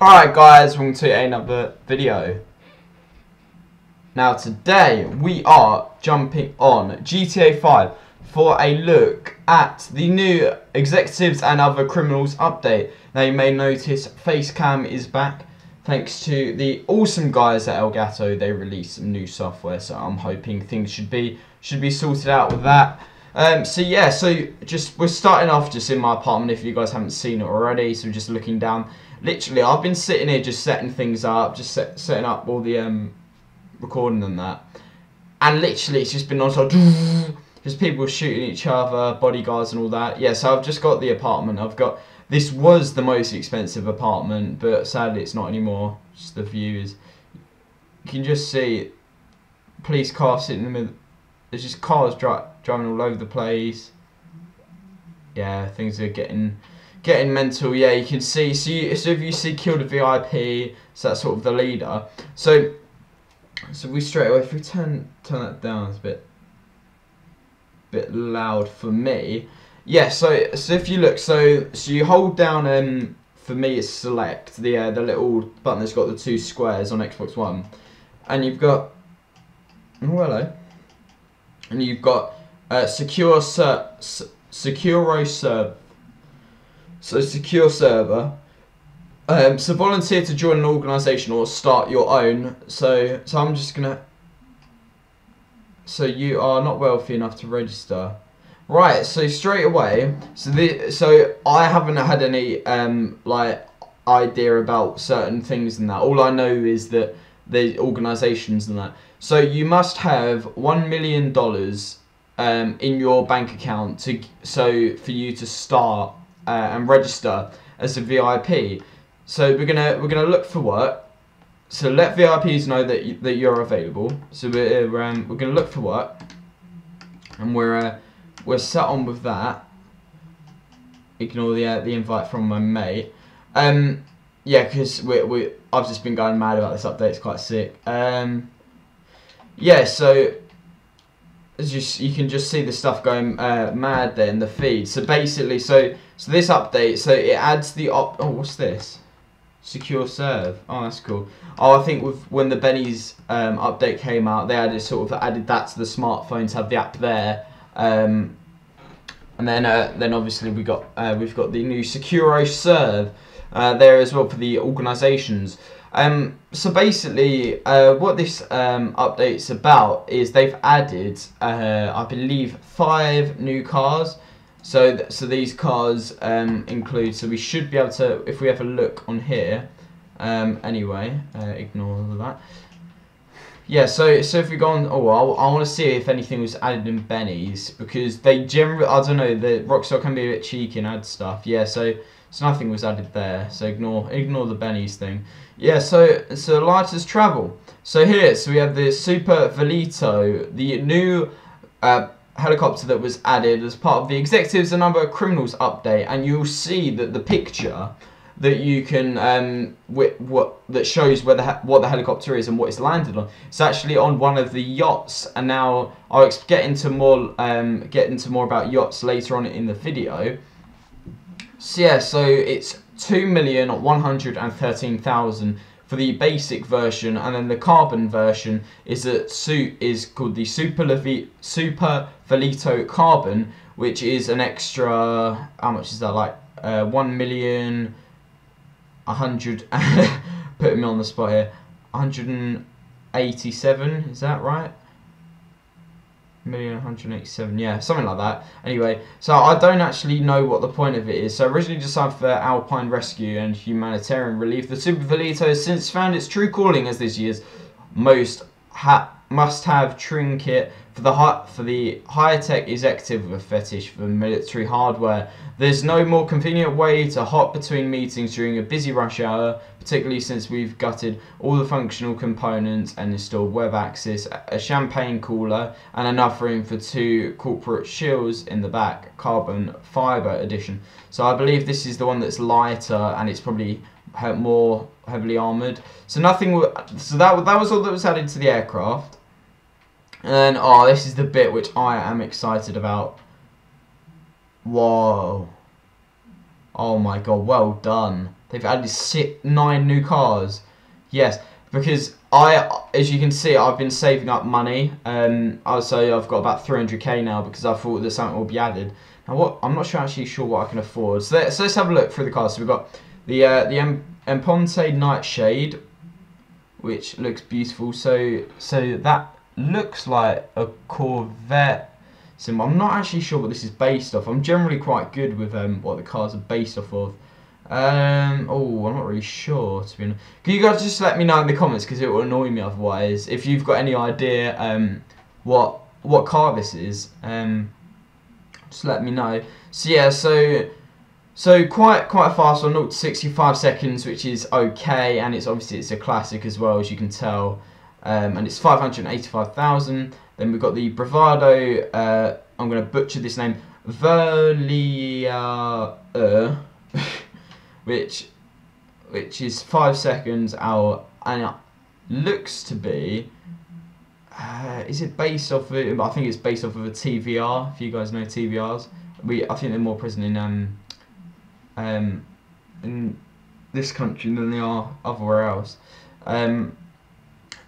Alright guys, welcome to another video. Now today we are jumping on GTA 5 for a look at the new Executives and Other Criminals update. Now you may notice Facecam is back thanks to the awesome guys at Elgato. They released some new software so I'm hoping things should be should be sorted out with that. Um, so yeah, so just we're starting off just in my apartment if you guys haven't seen it already. So just looking down literally, I've been sitting here just setting things up, just set, setting up all the um, recording and that. And literally, it's just been on top. Just people shooting each other, bodyguards and all that. Yeah, so I've just got the apartment. I've got. This was the most expensive apartment, but sadly it's not anymore. Just the view is. You can just see police cars sitting in the middle. There's just cars dri driving all over the place. Yeah, things are getting getting mental. Yeah, you can see. So, you, so if you see killed a VIP, so that's sort of the leader. So, so we straight away. If we turn turn that down, it's a bit bit loud for me. Yeah. So so if you look, so so you hold down um for me it's select the uh, the little button that's got the two squares on Xbox One, and you've got oh hello, and you've got uh, secure ser SecuroServ so secure server. Um, so volunteer to join an organisation or start your own. So so I'm just gonna. So you are not wealthy enough to register. Right. So straight away. So the so I haven't had any um like idea about certain things and that. All I know is that the organisations and that. So you must have one million dollars um, in your bank account to so for you to start uh, and register as a VIP. So we're gonna we're gonna look for work. So let VIPs know that you, that you're available. So we're we're, um, we're gonna look for work, and we're uh, we're set on with that. Ignore the uh, the invite from my mate. Um, yeah, because we we I've just been going mad about this update. It's quite sick. Um, yeah, so as just you can just see the stuff going uh, mad there in the feed. So basically, so so this update, so it adds the op. Oh, what's this? SecuroServ. Oh, that's cool. Oh, I think with when the Benny's um, update came out, they added sort of added that to the smartphone to have the app there. Um, and then uh, then obviously we got uh, we've got the new SecuroServ uh, there as well for the organisations. Um, so basically, uh, what this um, update's about is they've added, uh, I believe, five new cars. So, th so these cars um, include. So we should be able to, if we have a look on here. Um, anyway, uh, ignore that. Yeah, so so if we go on, oh, I, I want to see if anything was added in Benny's because they generally, I don't know, the Rockstar can be a bit cheeky and add stuff. Yeah, so so nothing was added there. So ignore ignore the Benny's thing. Yeah, so so lighters travel. So here, so we have the Super Volito, the new uh, helicopter that was added as part of the Executives and Other Criminals update, and you'll see that the picture that you can um, what that shows where the what the helicopter is and what it's landed on. It's actually on one of the yachts, and now I'll get into more um, get into more about yachts later on in the video. So yeah, so it's two million one hundred and thirteen thousand for the basic version, and then the carbon version is a suit is called the Super Levi Super Volito Carbon, which is an extra. How much is that? Like uh, one million, a hundred. putting me on the spot here. One hundred and eighty-seven. Is that right? million 187 yeah something like that anyway so I don't actually know what the point of it is so originally designed for alpine rescue and humanitarian relief the Super Volito has since found its true calling as this year's most ha must-have trinket for the high, for the high-tech executive with a fetish for military hardware. There's no more convenient way to hop between meetings during a busy rush hour, particularly since we've gutted all the functional components and installed web access, a champagne cooler, and enough room for two corporate shields in the back, carbon fiber edition. So I believe this is the one that's lighter and it's probably more heavily armored. So nothing. So that that was all that was added to the aircraft. And then, oh, this is the bit which I am excited about. Whoa. Oh my god, well done. They've added six, nine new cars. Yes, because I, as you can see, I've been saving up money. Um, I'll say I've got about 300k now because I thought that something will be added. Now what? I'm not sure actually sure what I can afford. So let's, so let's have a look through the cars. So we've got the uh, the M Imponte Nightshade, which looks beautiful. So so that looks like a Corvette symbol. I'm not actually sure what this is based off. I'm generally quite good with um, what the cars are based off of. Um, oh, I'm not really sure to be honest. Can you guys just let me know in the comments because it will annoy me otherwise. If you've got any idea um, what what car this is, um, just let me know. So yeah, so so quite quite fast on 0 to 65 seconds, which is okay, and it's obviously it's a classic as well as you can tell, um, and it's 585,000. Then we've got the Bravado. Uh, I'm going to butcher this name, Verlia which which is five seconds out, and it looks to be. Uh, is it based off of? I think it's based off of a TVR. If you guys know TVRs, we I think they're more present in um um in this country than they are everywhere else. Um,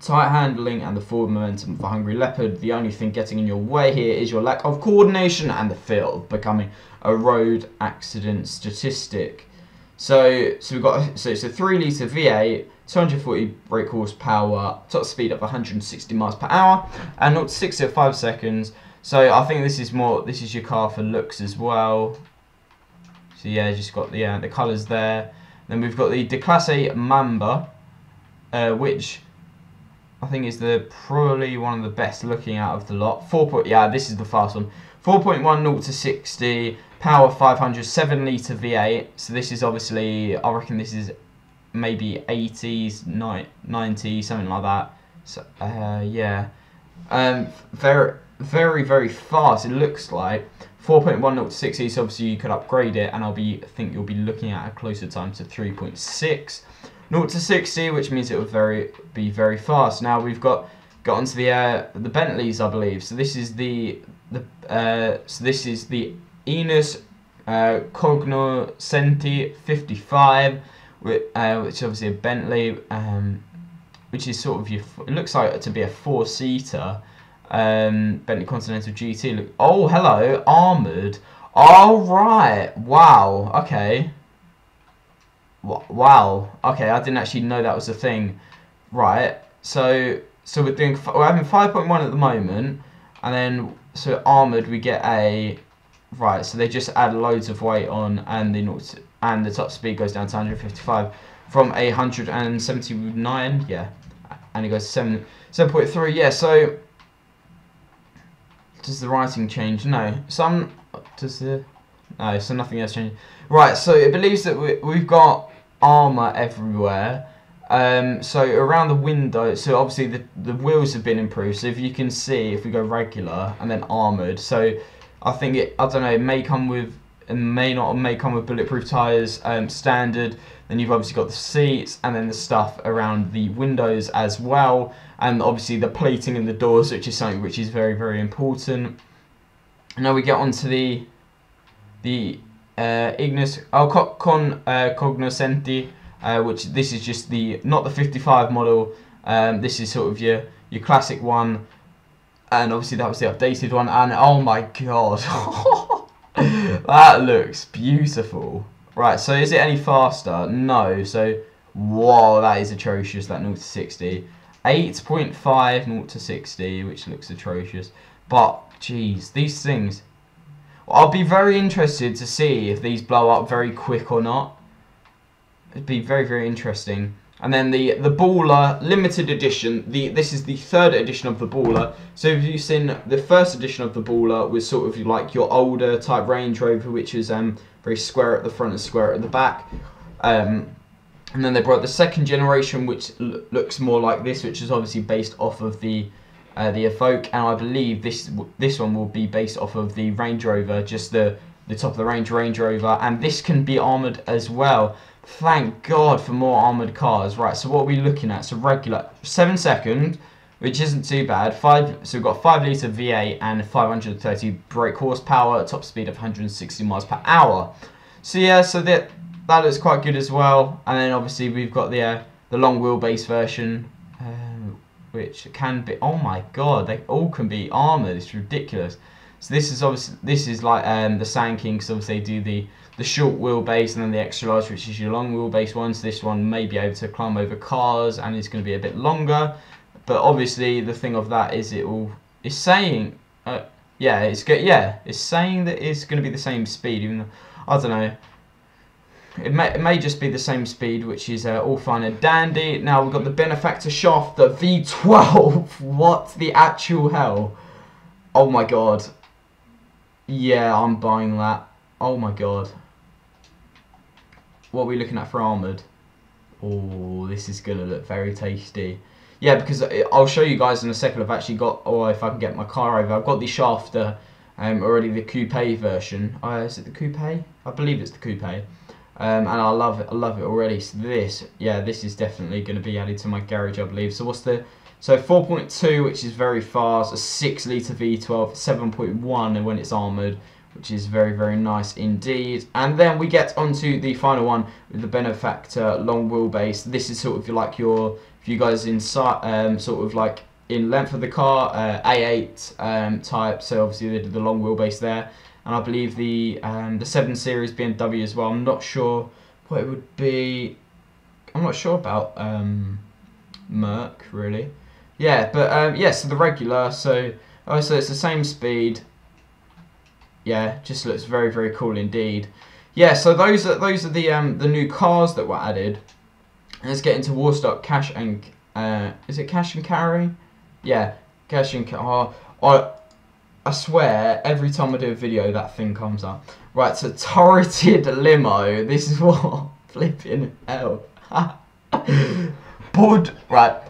tight handling and the forward momentum for Hungry Leopard. The only thing getting in your way here is your lack of coordination and the of becoming a road accident statistic. So, so we've got so it's a three litre V8, 240 brake horsepower, top speed of 160 miles per hour, and 0 to 60 at five seconds. So I think this is more this is your car for looks as well. So yeah, just got the uh, the colours there. Then we've got the Declasse Mamba, uh, which I think is the probably one of the best looking out of the lot. Four point yeah, this is the fast one. 4.1 0 to 60 Power 500, 7 litre V8. So this is obviously, I reckon this is maybe 80s, 90, something like that. So, uh, yeah. Um, very, very, very fast, it looks like. 4.1 0 to 60, so obviously you could upgrade it, and I'll be, I think you'll be looking at a closer time to 3.6. 0 to 60, which means it will very be very fast. Now we've got got onto the uh, the Bentleys, I believe. So this is the the uh, so this is the Enus uh, Cognoscenti 55, which, uh, which is obviously a Bentley, um, which is sort of your. It looks like to be a four-seater um, Bentley Continental GT. Look, oh, hello, armored. All right. Wow. Okay. Wow. Okay, I didn't actually know that was a thing. Right. So, so we're doing. We're having 5.1 at the moment, and then so armored we get a Right, so they just add loads of weight on, and the and the top speed goes down to 155 from a 179. Yeah, and it goes seven 7.3. Yeah, so does the writing change? No. Some does the no. So nothing else changes. Right. So it believes that we, we've got armor everywhere. Um, so around the window, so obviously the the wheels have been improved. So if you can see, if we go regular and then armored, so I think it. I don't know. It may come with. It may not. May come with bulletproof tires, um, standard. Then you've obviously got the seats, and then the stuff around the windows as well, and obviously the plating in the doors, which is something which is very very important. Now we get onto the the uh, Ignis oh, con uh, cognoscenti, uh, which this is just the not the 55 model. Um, this is sort of your your classic one and obviously that was the updated one and oh my god that looks beautiful. Right so is it any faster? No so whoa that is atrocious that 0 to 60 8.5 0 to 60 which looks atrocious. But geez these things I'll be very interested to see if these blow up very quick or not it'd be very very interesting and then the the Baller limited edition. The this is the third edition of the Baller. So if you've seen the first edition of the Baller was sort of like your older type Range Rover, which is um very square at the front and square at the back. Um, and then they brought the second generation, which looks more like this, which is obviously based off of the uh, the Evoque, and I believe this this one will be based off of the Range Rover, just the the top of the range Range Rover, and this can be armoured as well. Thank God for more armoured cars. Right, so what are we looking at? So regular, 7 second, which isn't too bad. Five, so we've got 5 litre V8 and 530 brake horsepower, top speed of 160 miles per hour. So yeah, so that that looks quite good as well. And then obviously we've got the uh, the long wheelbase version, which can be. Oh my god, they all can be armored. It's ridiculous. So this is obviously this is like um, the Sand King. So obviously they do the the short wheelbase and then the extra large, which is your long wheelbase ones. This one may be able to climb over cars and it's going to be a bit longer. But obviously the thing of that is it will. It's saying. Uh, yeah, it's good. Yeah, it's saying that it's going to be the same speed, even though I don't know. It may, it may just be the same speed, which is uh, all fine and dandy. Now we've got the Benefactor Shaft, the V12. what the actual hell? Oh my god. Yeah, I'm buying that. Oh my god. What are we looking at for armoured? Oh, this is going to look very tasty. Yeah, because I'll show you guys in a second. I've actually got, or if I can get my car over, I've got the Schafter um, already, the coupe version. Uh, is it the coupe? I believe it's the coupe. Um, and I love it. I love it already. So this, yeah, this is definitely going to be added to my garage, I believe. So what's the so 4.2, which is very fast, a 6 litre V12, 7.1 when it's armoured, which is very, very nice indeed. And then we get onto the final one the Benefactor long wheelbase. This is sort of like your if you guys inside um, sort of like in length of the car, uh, A8 um, type, so obviously they did the long wheelbase there. And I believe the um, the 7 Series BMW as well. I'm not sure what it would be. I'm not sure about um, Merc really. Yeah, but um, yeah, so the regular, so oh, so it's the same speed. Yeah, just looks very very cool indeed. Yeah, so those are those are the um, the new cars that were added. Let's get into Warstock Cash and uh, is it Cache and Carry? Yeah, Cash and Car. Oh, I, swear every time I do a video that thing comes up. Right, so turreted limo. This is what flipping hell. Bud right.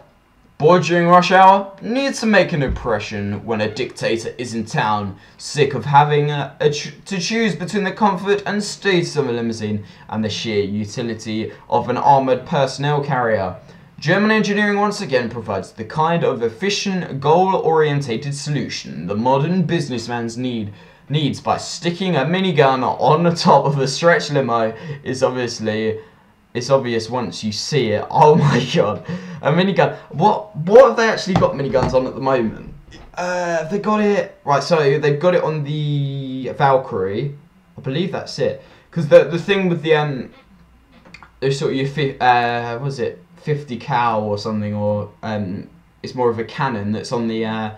Bored during rush hour? Need to make an impression when a dictator is in town. Sick of having a, a to choose between the comfort and status of a limousine and the sheer utility of an armoured personnel carrier. German engineering once again provides the kind of efficient, goal-orientated solution the modern businessman's need needs by sticking a minigun on the top of a stretch limo is obviously it's obvious once you see it. Oh my god, a minigun. What what have they actually got miniguns on at the moment? Uh, they got it right. So they've got it on the Valkyrie. I believe that's it. Because the the thing with the um, there's sort of your uh, was it 50 cal or something, or um, it's more of a cannon that's on the uh,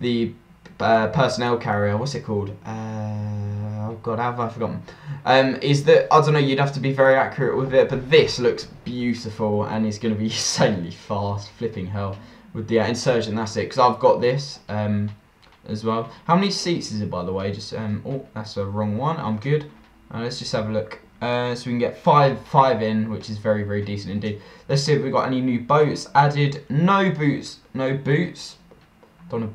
the uh, personnel carrier. What's it called? Uh, oh god, have I forgotten? Um, is that I don't know. You'd have to be very accurate with it, but this looks beautiful and is going to be insanely fast. Flipping hell with the uh, insurgent. That's it. Because I've got this um, as well. How many seats is it, by the way? Just um, oh, that's a wrong one. I'm good. Uh, let's just have a look. Uh, so we can get five five in, which is very very decent indeed. Let's see if we've got any new boats added. No boots, no boots. Don't.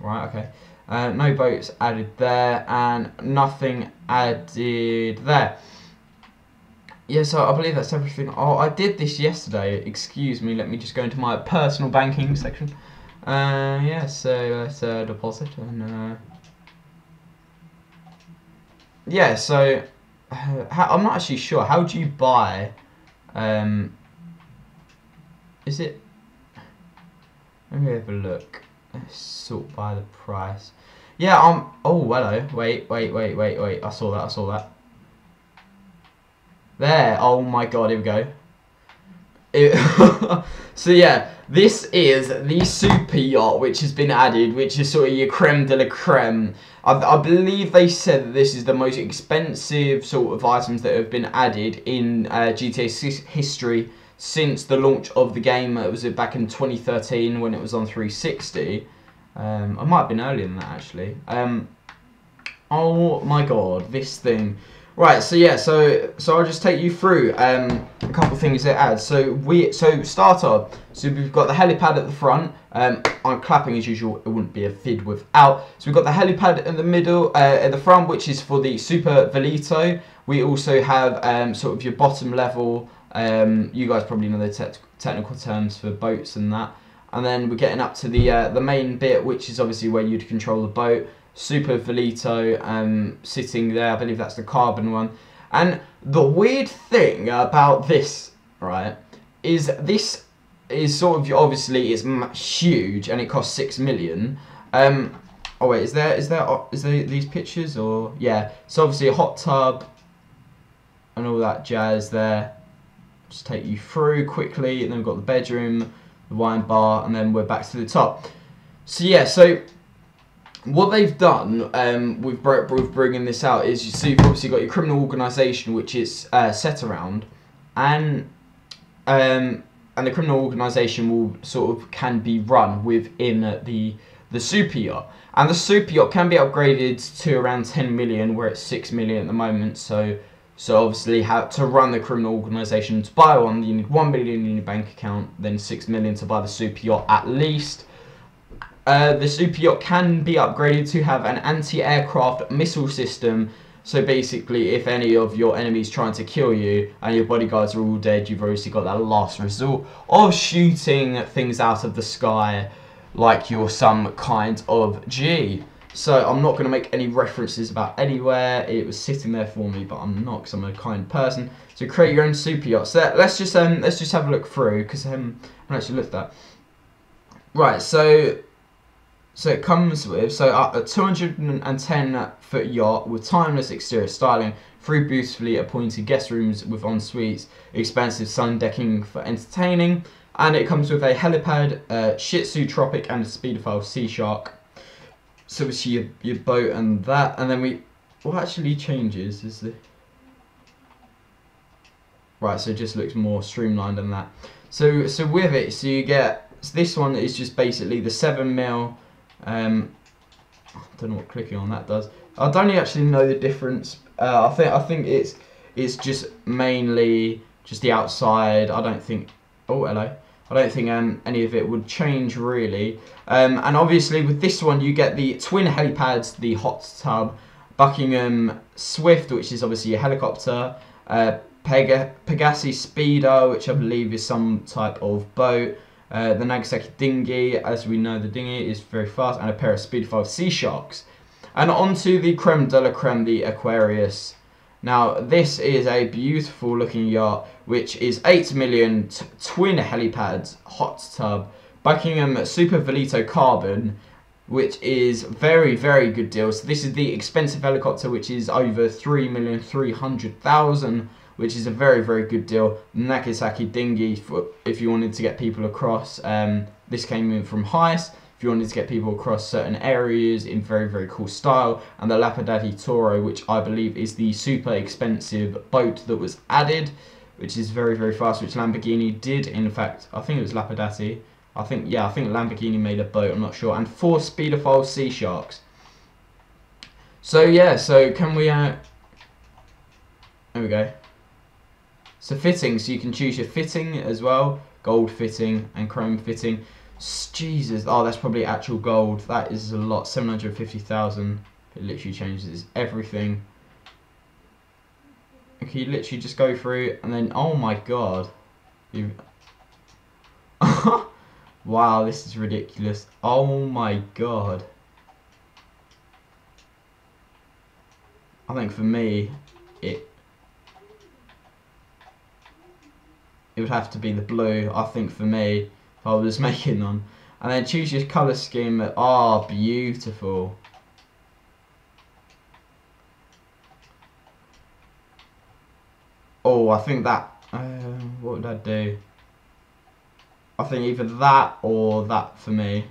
Right, okay. Uh, no boats added there, and nothing added there. Yeah, so I believe that's everything. Oh, I did this yesterday. Excuse me. Let me just go into my personal banking section. Uh, yeah, so let's uh, deposit and. Uh, yeah, so how, I'm not actually sure. How do you buy? Um, is it? Let me have a look. Sort by the price. Yeah, um. Oh, hello. Wait, wait, wait, wait, wait. I saw that. I saw that. There. Oh my god. Here we go. It so yeah, this is the super yacht which has been added, which is sort of your creme de la creme. I, I believe they said that this is the most expensive sort of items that have been added in uh, GTA history since the launch of the game. It was back in 2013 when it was on 360. Um, I might have been earlier than that actually. Um, oh my god, this thing. Right, so yeah, so so I'll just take you through um, a couple of things it adds. So we so starter. So we've got the helipad at the front. Um, I'm clapping as usual. It wouldn't be a vid without. So we've got the helipad in the middle, uh, at the front, which is for the Super Volito. We also have um, sort of your bottom level. Um, you guys probably know the te technical terms for boats and that. And then we're getting up to the uh, the main bit, which is obviously where you'd control the boat. Super Volito um, sitting there. I believe that's the carbon one. And the weird thing about this, right, is this is sort of obviously is huge and it costs six million. Um, oh wait, is there is there is there these pictures or yeah? So obviously a hot tub and all that jazz there. Just take you through quickly, and then we've got the bedroom, the wine bar, and then we're back to the top. So yeah, so what they've done um, with, bringing this out is you see you've obviously got your criminal organisation which is uh, set around and um, and the criminal organisation will sort of can be run within the the super yacht. And the super yacht can be upgraded to around 10 million we're at 6 million at the moment so so obviously how to run the criminal organisation to buy one you need 1 million in your bank account then 6 million to buy the super yacht at least uh, the super yacht can be upgraded to have an anti-aircraft missile system. So basically, if any of your enemies trying to kill you and your bodyguards are all dead, you've obviously got that last resort of shooting things out of the sky like you're some kind of G. So I'm not going to make any references about anywhere. It was sitting there for me, but I'm not because I'm a kind person. So create your own super yacht. So let's just um let's just have a look through because um I actually looked at that. Right, so so it comes with so a 210 foot yacht with timeless exterior styling, three beautifully appointed guest rooms with en suites, expansive sun decking for entertaining, and it comes with a helipad, a Shitzu Tropic, and a Speedophile Sea Shark. So we see your, your boat and that, and then we what actually changes is the right. So it just looks more streamlined than that. So so with it, so you get so this one is just basically the seven mil um, I don't know what clicking on that does. I don't actually know the difference. Uh, I think I think it's it's just mainly just the outside. I don't think. Oh, hello. I don't think um, any of it would change really. Um, and obviously with this one you get the twin helipads, the hot tub, Buckingham Swift, which is obviously a helicopter, uh, Peg Pegassi Speeder, which I believe is some type of boat, uh, the Nagasaki dinghy, as we know the dinghy is very fast, and a pair of Speedophile Sea Sharks. And onto the creme de la creme, the Aquaris. Now, this is a beautiful looking yacht, which is 8 million twin helipads, hot tub, Buckingham Super Volito Carbon, which is very, very good deal. So this is the expensive helicopter, which is over 3,300,000 which is a very, very good deal. Nagasaki dinghy, for, if you wanted to get people across. Um, this came in from Heists. If you wanted to get people across certain areas in very, very cool style. And the Lampadati Toro, which I believe is the super expensive boat that was added, which is very, very fast, which Lamborghini did. In fact, I think it was Lampadati. I think, yeah, I think Lamborghini made a boat, I'm not sure. And four Speedophile Sea Sharks. So, yeah, so can we, uh, there we go. So fitting, so you can choose your fitting as well, gold fitting and chrome fitting. Jesus, oh that's probably actual gold. That is a lot, 750,000. It literally changes everything. Okay, you literally just go through and then, oh my god. Wow, this is ridiculous. Oh my god. I think for me, it it would have to be the blue, I think, for me, if I was making one. And then choose your colour scheme. Ah, oh, beautiful. Oh, I think that... Uh, what would I do? I think either that or that for me.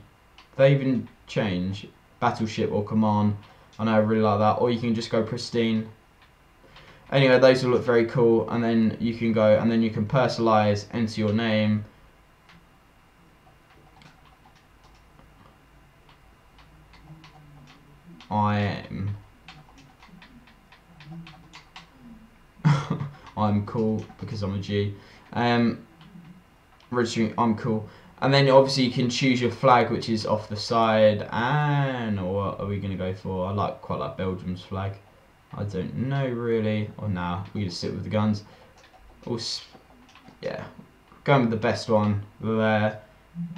They even change. Battleship or Command. I know I really like that. Or you can just go Pristine. Anyway, those will look very cool, and then you can go, and then you can personalize, enter your name. I am. I'm cool because I'm a G. Um, registering, I'm cool. And then obviously you can choose your flag, which is off the side. And what are we gonna go for? I like quite like Belgium's flag. I don't know really. Or now nah, we just sit with the guns. Or, yeah, going with the best one there.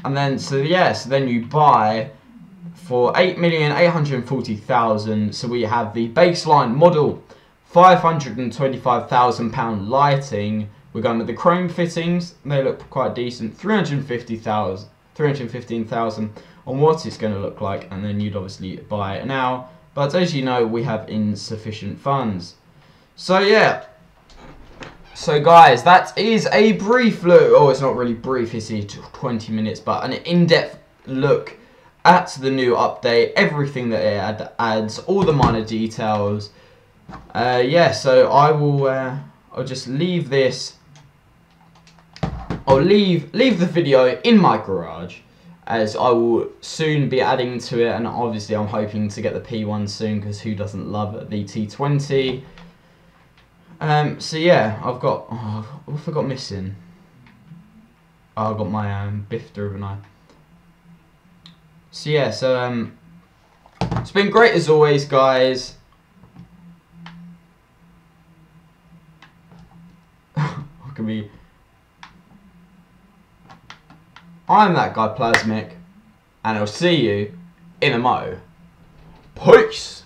And then, so yeah, so then you buy for 8,840,000. So we have the baseline model £525,000 lighting. We're going with the chrome fittings. They look quite decent. 350,000, 315,000 on what it's going to look like, and then you'd obviously buy it now. But as you know, we have insufficient funds. So yeah. So guys, that is a brief look. Oh, it's not really brief. It's 20 minutes, but an in-depth look at the new update, everything that it adds, all the minor details. Uh, yeah, so I will. Uh, I'll just leave this. I'll leave leave the video in my garage, as I will soon be adding to it, and obviously I'm hoping to get the P1 soon, because who doesn't love the T20? Um, so yeah, I've got. Oh, what have I got missing? Oh, I've got my um, Bifta, haven't I? So yeah, so um, it's been great as always, guys. I can be. I'm that guy, Plazmic, and I'll see you in a mo. Peace.